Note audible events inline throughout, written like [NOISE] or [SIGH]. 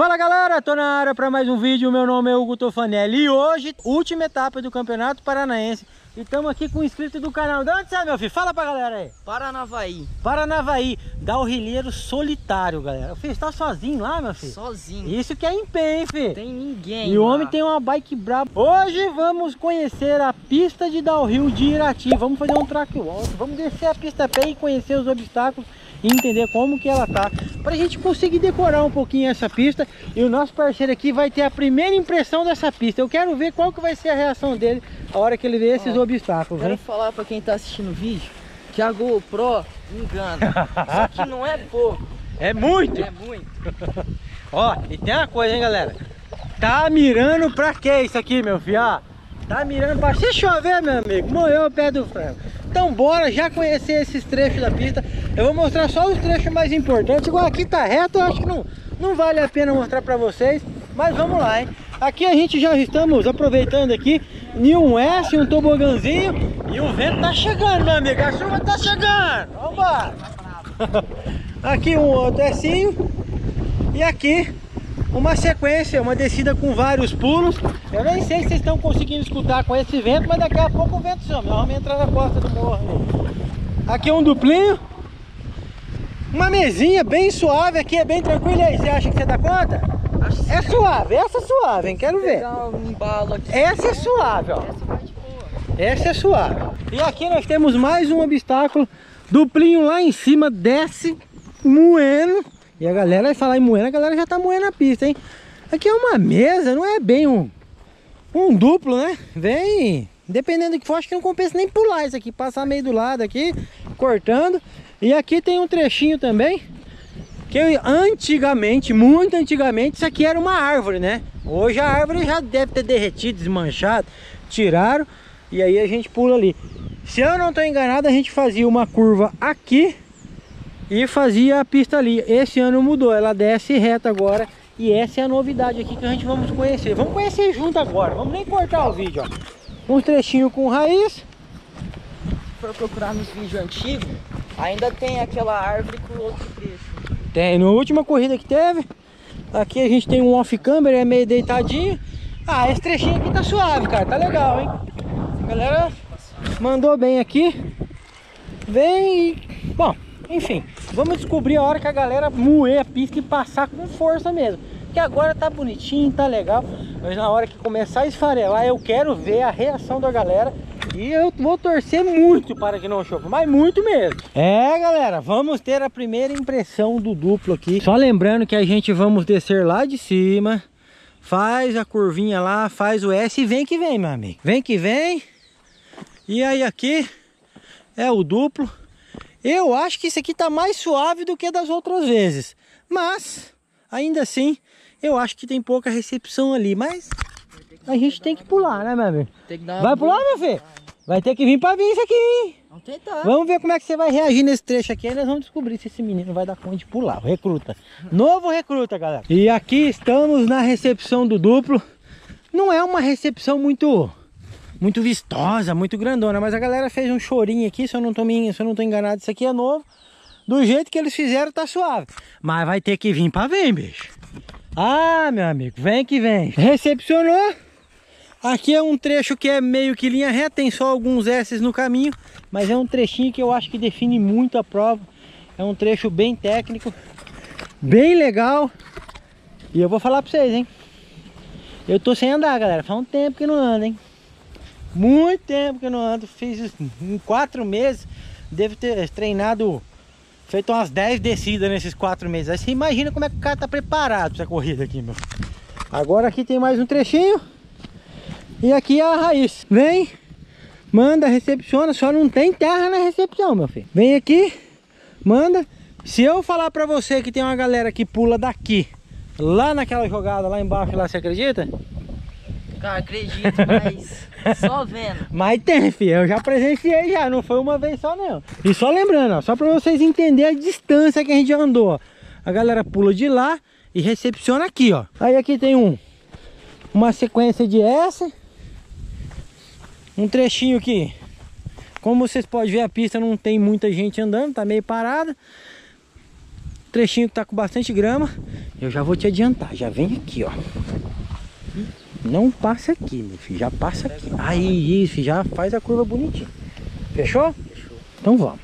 Fala galera, tô na área para mais um vídeo, meu nome é Hugo Tofanelli e hoje, última etapa do Campeonato Paranaense. E estamos aqui com um inscrito do canal, de onde você é meu filho? Fala pra galera aí. Paranavaí. Paranavaí, Galrilheiro Solitário galera, o filho está sozinho lá meu filho? Sozinho. Isso que é empenho, filho Tem ninguém E o lá. homem tem uma bike braba. Hoje vamos conhecer a pista de downhill de Irati. Vamos fazer um track walk, vamos descer a pista pé e conhecer os obstáculos e entender como que ela tá. Para a gente conseguir decorar um pouquinho essa pista e o nosso parceiro aqui vai ter a primeira impressão dessa pista. Eu quero ver qual que vai ser a reação dele a hora que ele ver esses Ó, obstáculos Quero hein? falar pra quem tá assistindo o vídeo Que a GoPro engana. Só que não é pouco. [LAUGHS] É muito? É muito. [LAUGHS] Ó e tem uma coisa hein galera? Tá mirando pra que isso aqui meu filho ó, tá mirando pra se chover meu amigo. Morreu o pé do frango então bora já conhecer esses trechos da pista. Eu vou mostrar só os trechos mais importantes. Igual aqui tá reto eu acho que não não vale a pena mostrar pra vocês. Mas vamos lá hein? Aqui a gente já estamos aproveitando aqui. Em um S um tobogãzinho e o vento tá chegando meu amigo. A chuva tá chegando. Vambora. [LAUGHS] Aqui um outro Sinho e aqui uma sequência, uma descida com vários pulos. Eu nem sei se vocês estão conseguindo escutar com esse vento, mas daqui a pouco o vento some. Nós vamos entrar na costa do morro. Aqui é um duplinho. Uma mesinha bem suave aqui, é bem tranquilo. E aí, você acha que você dá conta? Acho É suave, essa é suave, hein? Quero ver. um Essa é suave, ó. Essa é suave. E aqui nós temos mais um obstáculo. Duplinho lá em cima, desce moendo. E a galera vai falar em moendo, a galera já tá moendo a pista, hein? Aqui é uma mesa, não é bem um, um duplo, né? Vem, dependendo do que for, acho que não compensa nem pular isso aqui. Passar meio do lado aqui, cortando. E aqui tem um trechinho também. Que antigamente, muito antigamente, isso aqui era uma árvore, né? Hoje a árvore já deve ter derretido, desmanchado. Tiraram e aí a gente pula ali. Se eu não estou enganado, a gente fazia uma curva aqui e fazia a pista ali. Esse ano mudou, ela desce reta agora. E essa é a novidade aqui que a gente vamos conhecer. Vamos conhecer junto agora, vamos nem cortar o vídeo, ó. Um trechinho com raiz. For procurar nos vídeos antigos Ainda tem aquela árvore com outro trecho Tem, na última corrida que teve. Aqui a gente tem um off-camber, é meio deitadinho. Ah, esse trechinho aqui tá suave, cara. Tá legal, hein? A galera mandou bem aqui. Vem e... Bom, enfim. Vamos descobrir a hora que a galera moer a pista e passar com força mesmo. Que agora tá bonitinho, tá legal. Mas na hora que começar a esfarelar, eu quero ver a reação da galera. E eu vou torcer muito para que não chova, mas muito mesmo. É, galera, vamos ter a primeira impressão do duplo aqui. Só lembrando que a gente vamos descer lá de cima. Faz a curvinha lá, faz o S e vem que vem, meu amigo. Vem que vem. E aí aqui é o duplo. Eu acho que esse aqui tá mais suave do que das outras vezes. Mas, ainda assim, eu acho que tem pouca recepção ali. Mas a gente tem que pular, né, meu amigo? Vai pular, meu filho? Vai ter que vir pra vir isso aqui, hein? Vamos tentar Vamos ver como é que você vai reagir nesse trecho aqui. Aí nós vamos descobrir se esse menino vai dar conta de pular. Recruta. Novo recruta, galera. E aqui estamos na recepção do duplo. Não é uma recepção muito muito vistosa, muito grandona, mas a galera fez um chorinho aqui, se eu não tô, se eu não tô enganado, isso aqui é novo. Do jeito que eles fizeram, tá suave. Mas vai ter que vir pra vir, bicho. Ah, meu amigo, vem que vem. Recepcionou. Aqui é um trecho que é meio que linha reta, tem só alguns S's no caminho, mas é um trechinho que eu acho que define muito a prova. É um trecho bem técnico, bem legal. E eu vou falar pra vocês, hein? Eu tô sem andar, galera. Faz um tempo que não ando, hein? Muito tempo que não ando. Fiz em quatro meses. Devo ter treinado, feito umas 10 descidas nesses quatro meses. Aí você imagina como é que o cara tá preparado pra essa corrida aqui, meu. Agora aqui tem mais um trechinho. E aqui é a raiz. Vem, manda, recepciona. Só não tem terra na recepção, meu filho. Vem aqui, manda. Se eu falar pra você que tem uma galera que pula daqui, lá naquela jogada lá embaixo, lá, você acredita? Cara, acredito, mas só vendo [LAUGHS] Mas tem, filho. Eu já presenciei já. Não foi uma vez só, não. E só lembrando, ó, só pra vocês entenderem a distância que a gente andou, ó. A galera pula de lá e recepciona aqui, ó. Aí aqui tem um, uma sequência de S. Um trechinho que, como vocês podem ver, a pista não tem muita gente andando, tá meio parada. trechinho que tá com bastante grama. Eu já vou te adiantar, já vem aqui, ó. Não passa aqui, meu filho, já passa aqui. Aí, isso, já faz a curva bonitinha. Fechou? Fechou. Então vamos.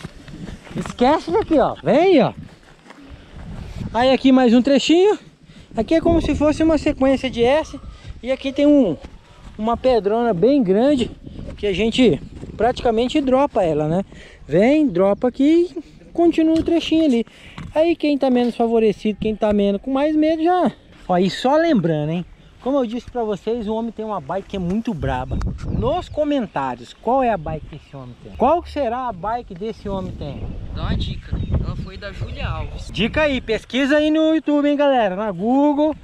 [LAUGHS] Esquece daqui, ó. Vem, ó. Aí aqui mais um trechinho. Aqui é como se fosse uma sequência de S. E aqui tem um, uma pedrona bem grande que a gente praticamente dropa ela, né? Vem, dropa aqui e continua o trechinho ali. Aí quem tá menos favorecido, quem tá menos com mais medo já... Ó, e só lembrando, hein? Como eu disse pra vocês, o homem tem uma bike que é muito braba. Nos comentários, qual é a bike que esse homem tem? Qual será a bike desse homem tem? Dá uma dica. Ela foi da Júlia Alves. Dica aí, pesquisa aí no YouTube, hein, galera? Na Google.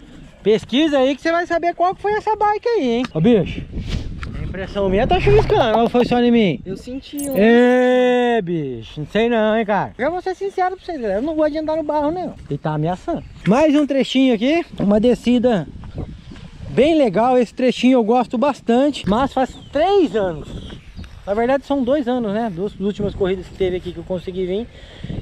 Pesquisa aí que você vai saber qual foi essa bike aí, hein? Ó, bicho. A impressão minha tá chuviscando, ou foi só em mim? Eu senti um. É, bicho, não sei não, hein, cara. Já vou ser sincero pra vocês, galera. Eu não gosto de andar no barro, não. Ele tá ameaçando. Mais um trechinho aqui, uma descida bem legal. Esse trechinho eu gosto bastante, mas faz três anos. Na verdade são dois anos, né? Duas últimas corridas que teve aqui que eu consegui vir.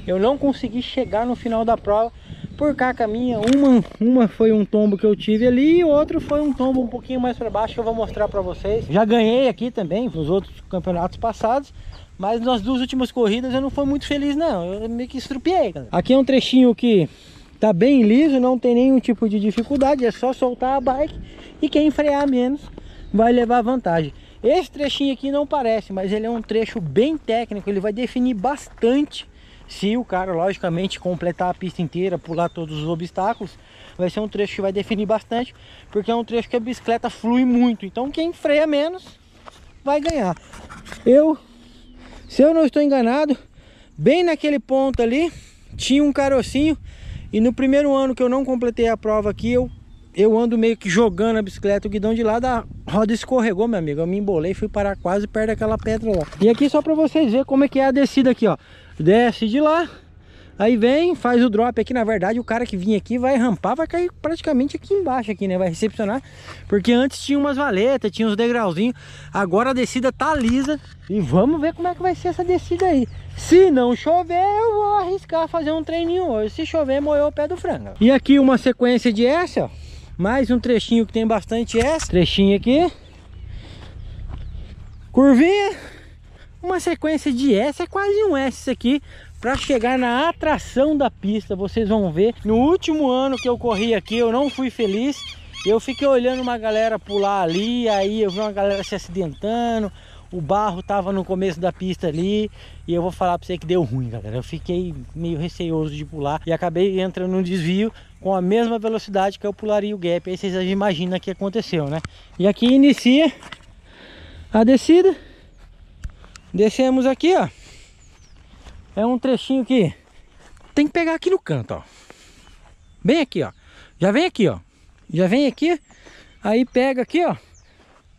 Eu não consegui chegar no final da prova por caca minha. Uma, uma foi um tombo que eu tive ali e outro foi um tombo um pouquinho mais para baixo que eu vou mostrar para vocês. Já ganhei aqui também nos outros campeonatos passados. Mas nas duas últimas corridas eu não fui muito feliz não, eu meio que estrupiei. Cara. Aqui é um trechinho que tá bem liso, não tem nenhum tipo de dificuldade, é só soltar a bike e quem frear menos vai levar vantagem. Esse trechinho aqui não parece, mas ele é um trecho bem técnico, ele vai definir bastante se o cara, logicamente, completar a pista inteira, pular todos os obstáculos, vai ser um trecho que vai definir bastante, porque é um trecho que a bicicleta flui muito. Então quem freia menos vai ganhar. Eu, se eu não estou enganado, bem naquele ponto ali, tinha um carocinho e no primeiro ano que eu não completei a prova aqui, eu eu ando meio que jogando a bicicleta, o guidão de lado, a roda escorregou, meu amigo. Eu me embolei fui parar quase perto daquela pedra lá. E aqui só pra vocês verem como é que é a descida aqui, ó. Desce de lá, aí vem, faz o drop aqui. Na verdade, o cara que vinha aqui vai rampar, vai cair praticamente aqui embaixo, aqui, né? Vai recepcionar. Porque antes tinha umas valetas, tinha uns degrauzinhos. Agora a descida tá lisa. E vamos ver como é que vai ser essa descida aí. Se não chover, eu vou arriscar fazer um treininho hoje. Se chover, moeu o pé do frango. E aqui uma sequência de essa, ó. Mais um trechinho que tem bastante S. Trechinho aqui. Curvinha. Uma sequência de S. É quase um S aqui. Para chegar na atração da pista. Vocês vão ver. No último ano que eu corri aqui, eu não fui feliz. Eu fiquei olhando uma galera pular ali. Aí eu vi uma galera se acidentando o barro tava no começo da pista ali e eu vou falar para você que deu ruim, galera. Eu fiquei meio receoso de pular e acabei entrando no desvio com a mesma velocidade que eu pularia o gap. Aí vocês imaginam o que aconteceu, né? E aqui inicia a descida. Descemos aqui, ó. É um trechinho que tem que pegar aqui no canto, ó. Bem aqui, ó. Já vem aqui, ó. Já vem aqui. Aí pega aqui, ó.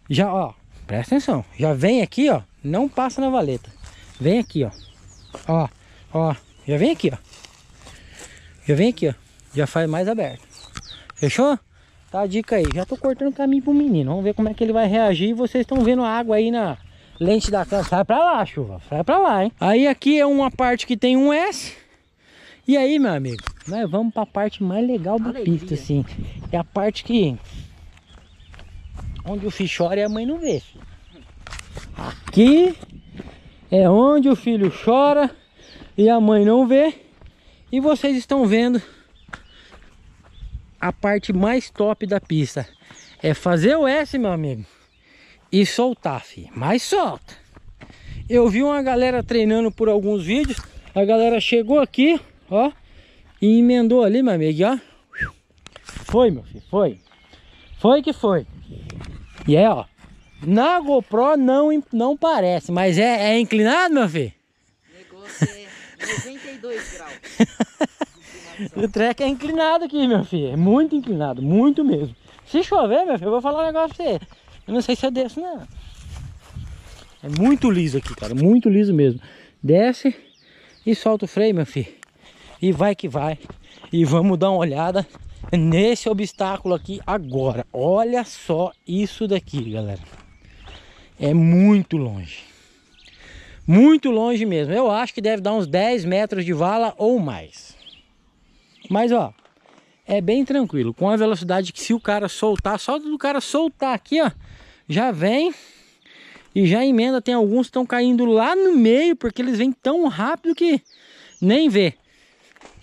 Já, ó. Presta atenção. Já vem aqui, ó. Não passa na valeta. Vem aqui, ó. Ó, ó. Já vem aqui, ó. Já vem aqui, ó. Já faz mais aberto. Fechou? Tá a dica aí. Já tô cortando o caminho pro menino. Vamos ver como é que ele vai reagir. Vocês estão vendo a água aí na lente da câmera. Sai pra lá, chuva. Sai pra lá, hein? Aí aqui é uma parte que tem um S. E aí, meu amigo, nós vamos pra parte mais legal da Alegria. pista, assim. É a parte que Onde o filho chora e a mãe não vê. Aqui é onde o filho chora e a mãe não vê. E vocês estão vendo a parte mais top da pista. É fazer o S, meu amigo, e soltar, filho. Mas solta. Eu vi uma galera treinando por alguns vídeos. A galera chegou aqui, ó, e emendou ali, meu amigo, ó. Foi, meu filho, foi. Foi que foi. E é, ó. Na GoPro não, não parece, mas é, é inclinado, meu filho? O negócio é 92 graus. o treco é inclinado aqui, meu filho. É muito inclinado, muito mesmo. Se chover, meu filho, eu vou falar um negócio pra você. Eu não sei se é desse, não. É muito liso aqui, cara. Muito liso mesmo. Desce e solta o freio, meu filho. E vai que vai. E vamos dar uma olhada nesse obstáculo aqui agora. Olha só isso daqui, galera. É muito longe. Muito longe mesmo. Eu acho que deve dar uns 10 metros de vala ou mais. Mas ó, é bem tranquilo. Com a velocidade que se o cara soltar, só do cara soltar aqui, ó, já vem e já emenda. Tem alguns que estão caindo lá no meio, porque eles vêm tão rápido que nem vê.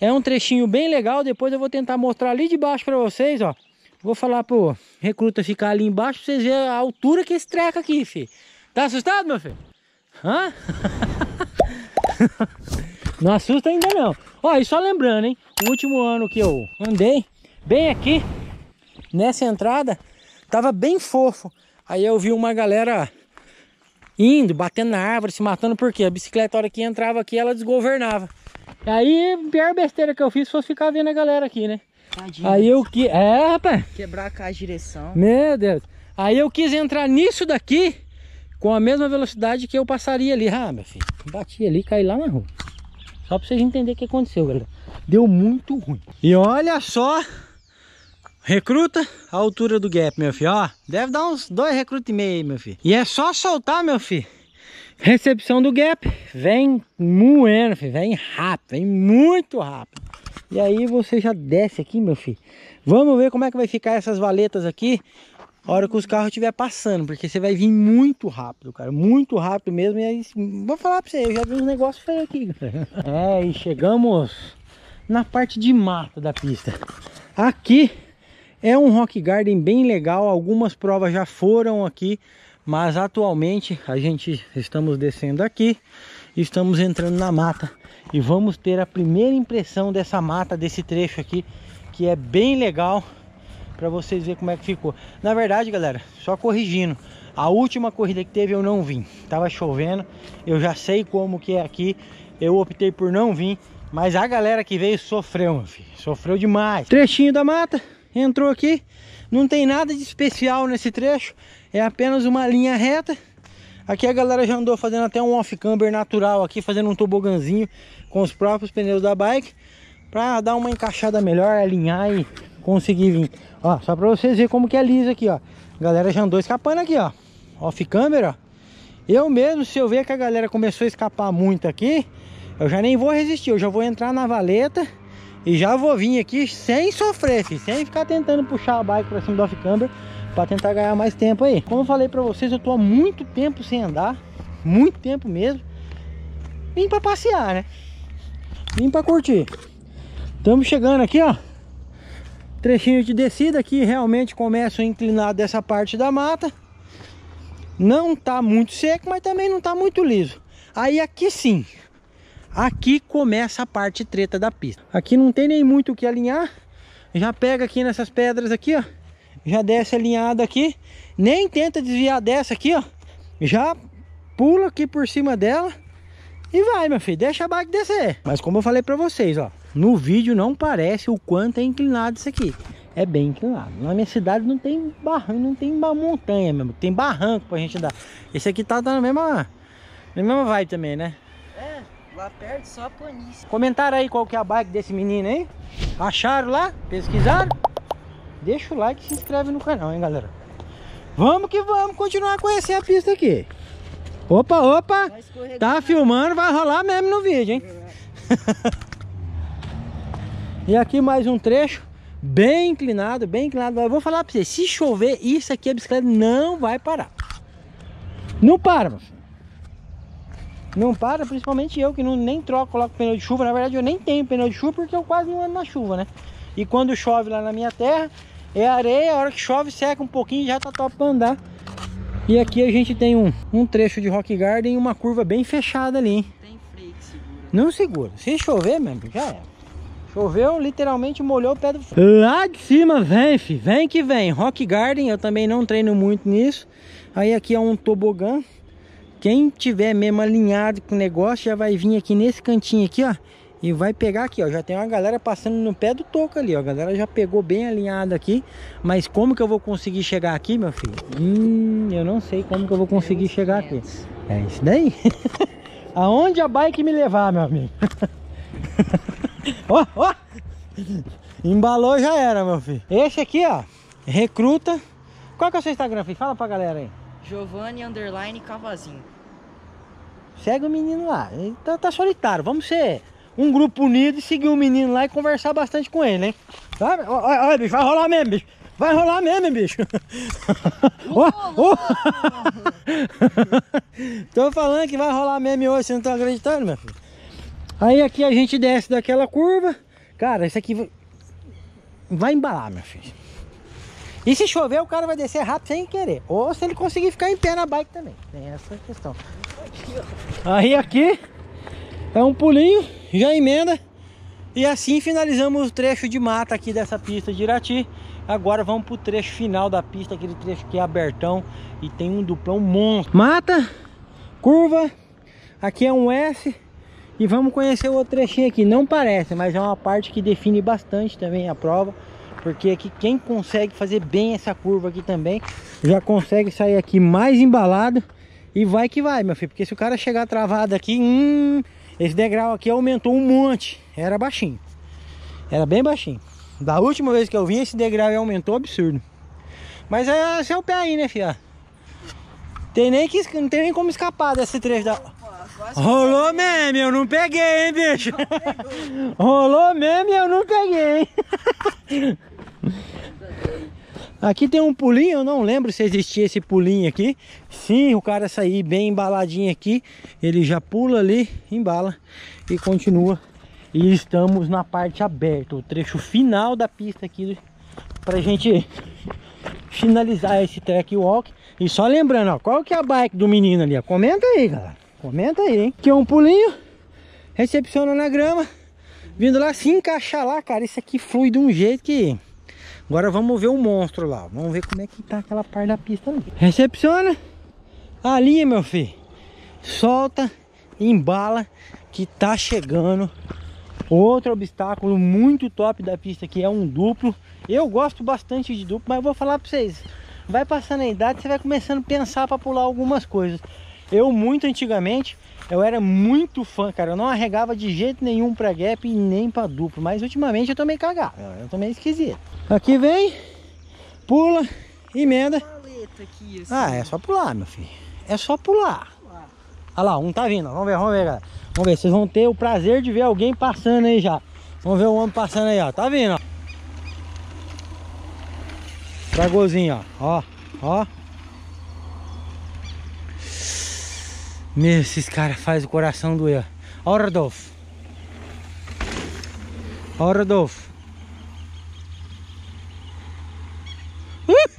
É um trechinho bem legal, depois eu vou tentar mostrar ali de baixo para vocês, ó. Vou falar pro recruta ficar ali embaixo pra vocês verem a altura que esse treco aqui, filho. Tá assustado, meu filho? Hã? [LAUGHS] não assusta ainda não. Ó, e só lembrando, hein? O último ano que eu andei, bem aqui, nessa entrada, tava bem fofo. Aí eu vi uma galera indo, batendo na árvore, se matando, porque a bicicleta, a hora que entrava aqui, ela desgovernava. Aí, a pior besteira que eu fiz foi ficar vendo a galera aqui, né? Tadinho. Aí eu que. É, rapaz. Quebrar a direção. Meu Deus. Aí eu quis entrar nisso daqui com a mesma velocidade que eu passaria ali. Ah, meu filho. Bati ali e caí lá na rua. Só pra vocês entenderem o que aconteceu, galera. Deu muito ruim. E olha só. Recruta a altura do gap, meu filho. Ó, deve dar uns dois recrutas e meio meu filho. E é só soltar, meu filho. Recepção do gap. Vem moendo, filho. Vem rápido. Vem muito rápido. E aí você já desce aqui, meu filho. Vamos ver como é que vai ficar essas valetas aqui. A hora que os carros estiver passando, porque você vai vir muito rápido, cara, muito rápido mesmo. E aí, vou falar pra você, eu já vi uns negócios feios aqui. É, e chegamos na parte de mata da pista. Aqui é um rock garden bem legal, algumas provas já foram aqui, mas atualmente a gente estamos descendo aqui, estamos entrando na mata e vamos ter a primeira impressão dessa mata, desse trecho aqui, que é bem legal para vocês verem como é que ficou. Na verdade, galera, só corrigindo, a última corrida que teve eu não vim, tava chovendo, eu já sei como que é aqui, eu optei por não vir, mas a galera que veio sofreu, meu filho, sofreu demais. Trechinho da mata, entrou aqui, não tem nada de especial nesse trecho, é apenas uma linha reta. Aqui a galera já andou fazendo até um off-camber natural aqui, fazendo um toboganzinho com os próprios pneus da bike, para dar uma encaixada melhor, alinhar e conseguir vir. Ó, só para vocês verem como que é liso aqui, ó. A galera já andou escapando aqui, ó. Off-camber, ó. Eu mesmo, se eu ver que a galera começou a escapar muito aqui, eu já nem vou resistir, eu já vou entrar na valeta e já vou vir aqui sem sofrer, filho, sem ficar tentando puxar a bike para cima do off-camber para tentar ganhar mais tempo aí. Como eu falei para vocês, eu tô há muito tempo sem andar, muito tempo mesmo. Vim para passear, né? Vim para curtir. Estamos chegando aqui, ó. Trechinho de descida aqui, realmente começa o inclinado dessa parte da mata. Não tá muito seco, mas também não tá muito liso. Aí aqui sim, aqui começa a parte treta da pista. Aqui não tem nem muito o que alinhar. Já pega aqui nessas pedras aqui, ó. Já desce alinhada aqui. Nem tenta desviar dessa aqui, ó. Já pula aqui por cima dela. E vai, meu filho. Deixa a bike descer. Mas como eu falei pra vocês, ó. No vídeo não parece o quanto é inclinado isso aqui. É bem inclinado. Na minha cidade não tem barranco, não tem montanha mesmo. Tem barranco pra gente dar. Esse aqui tá na mesma, na mesma vibe também, né? É, lá perto só planície. Comentaram aí qual que é a bike desse menino aí? Acharam lá? Pesquisaram? Deixa o like e se inscreve no canal, hein, galera? Vamos que vamos continuar a conhecer a pista aqui. Opa, opa! Tá filmando, vai rolar mesmo no vídeo, hein? [LAUGHS] e aqui mais um trecho bem inclinado, bem inclinado. Eu vou falar pra você, se chover, isso aqui a bicicleta não vai parar. Não para, filho. Não para, principalmente eu que não, nem troco, coloco pneu de chuva. Na verdade, eu nem tenho pneu de chuva porque eu quase não ando na chuva, né? E quando chove lá na minha terra, é areia, a hora que chove seca um pouquinho já tá top pra andar. E aqui a gente tem um, um trecho de Rock Garden e uma curva bem fechada ali, hein? Tem freio que segura. Não segura. Se chover mesmo, já é. Choveu, literalmente molhou o pé do. Lá de cima vem, fi. Vem que vem. Rock Garden, eu também não treino muito nisso. Aí aqui é um tobogã. Quem tiver mesmo alinhado com o negócio já vai vir aqui nesse cantinho aqui, ó. E vai pegar aqui, ó. Já tem uma galera passando no pé do toco ali, ó. A galera já pegou bem alinhada aqui. Mas como que eu vou conseguir chegar aqui, meu filho? Hum, eu não sei como que eu vou conseguir chegar aqui. É isso daí. [LAUGHS] Aonde a bike me levar, meu amigo? [LAUGHS] ó, ó. Embalou já era, meu filho. Esse aqui, ó. Recruta. Qual que é o seu Instagram, filho? Fala pra galera aí. Giovanni Underline Cavazinho. Segue o menino lá. Ele tá, tá solitário. Vamos ser um grupo unido e seguir o menino lá e conversar bastante com ele, hein? Olha, olha, bicho, vai rolar mesmo, bicho. Vai rolar mesmo, bicho. oh, [LAUGHS] oh. Tô falando que vai rolar mesmo hoje, vocês não estão acreditando, meu filho? Aí aqui a gente desce daquela curva. Cara, isso aqui vai embalar, meu filho. E se chover, o cara vai descer rápido sem querer. Ou se ele conseguir ficar em pé na bike também. Tem essa questão. Aí aqui é um pulinho, já emenda. E assim finalizamos o trecho de mata aqui dessa pista de Irati. Agora vamos pro trecho final da pista, aquele trecho que é abertão e tem um duplão monstro. Mata, curva, aqui é um S e vamos conhecer o outro trechinho aqui. Não parece, mas é uma parte que define bastante também a prova. Porque aqui quem consegue fazer bem essa curva aqui também, já consegue sair aqui mais embalado e vai que vai, meu filho. Porque se o cara chegar travado aqui, hum, esse degrau aqui aumentou um monte. Era baixinho. Era bem baixinho. Da última vez que eu vim, esse degrau aumentou absurdo. Mas é seu pé aí, né, fia? Tem nem que, não tem nem como escapar desse trecho da... Rolou mesmo, eu não peguei, hein, bicho? Rolou [LAUGHS] mesmo eu não peguei, hein? [LAUGHS] Aqui tem um pulinho, eu não lembro se existia esse pulinho aqui. Sim, o cara sair bem embaladinho aqui, ele já pula ali, embala e continua e estamos na parte aberta, o trecho final da pista aqui pra gente finalizar esse track walk. E só lembrando, ó, qual que é a bike do menino ali? Ó? Comenta aí, galera. Comenta aí, hein? Aqui é um pulinho, recepciona na grama, vindo lá se encaixar lá, cara. Isso aqui flui de um jeito que... Agora vamos ver o monstro lá. Vamos ver como é que tá aquela parte da pista ali. Recepciona, alinha, meu filho. Solta, embala, que tá chegando Outro obstáculo muito top da pista aqui é um duplo. Eu gosto bastante de duplo, mas vou falar para vocês. Vai passando a idade, você vai começando a pensar para pular algumas coisas. Eu muito antigamente, eu era muito fã, cara. Eu não arregava de jeito nenhum para gap e nem para duplo. Mas ultimamente eu tô meio cagado, eu tô meio esquisito. Aqui vem, pula, emenda. Assim. Ah, é só pular, meu filho. É só pular. Olha lá, um tá vindo. Vamos ver, vamos ver, galera. Vamos ver, vocês vão ter o prazer de ver alguém passando aí já. Vamos ver o homem passando aí, ó. Tá vindo, ó. Tragozinho, ó. Ó, ó. Meu, esses caras fazem o coração doer. Ó, Rodolfo. Ó, Rodolfo. Uh!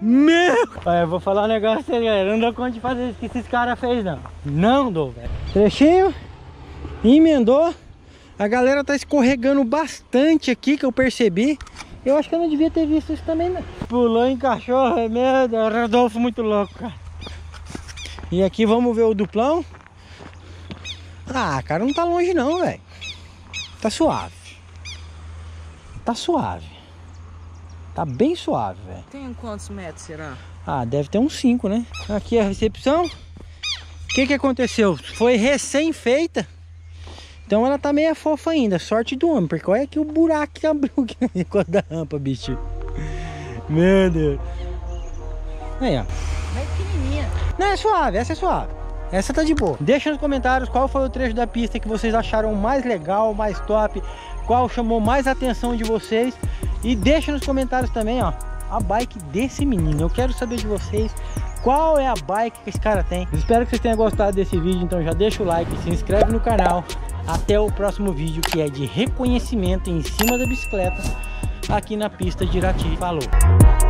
Meu! Olha, eu vou falar um negócio aí, galera. Não dou conta de fazer isso que esses caras fez, não. Não dou, velho. Trechinho emendou. A galera tá escorregando bastante aqui, que eu percebi. Eu acho que eu não devia ter visto isso também, né? Pulou em cachorro, meu Deus, Rodolfo muito louco, cara. E aqui vamos ver o duplão. Ah, cara, não tá longe não, velho. Tá suave. Tá suave. Tá bem suave, velho. Tem quantos metros, será? Ah, deve ter uns 5, né? Aqui é a recepção. O que que aconteceu? Foi recém-feita. Então ela tá meio fofa ainda, sorte do homem, porque olha aqui o buraco que abriu [LAUGHS] aqui na da rampa, bicho. Meu Deus. Aí, ó. Não, é suave, essa é suave. Essa tá de boa. Deixa nos comentários qual foi o trecho da pista que vocês acharam mais legal, mais top, qual chamou mais atenção de vocês. E deixa nos comentários também, ó, a bike desse menino. Eu quero saber de vocês qual é a bike que esse cara tem. Espero que vocês tenham gostado desse vídeo, então já deixa o like, se inscreve no canal. Até o próximo vídeo que é de reconhecimento em cima da bicicleta aqui na pista de Irati. Falou!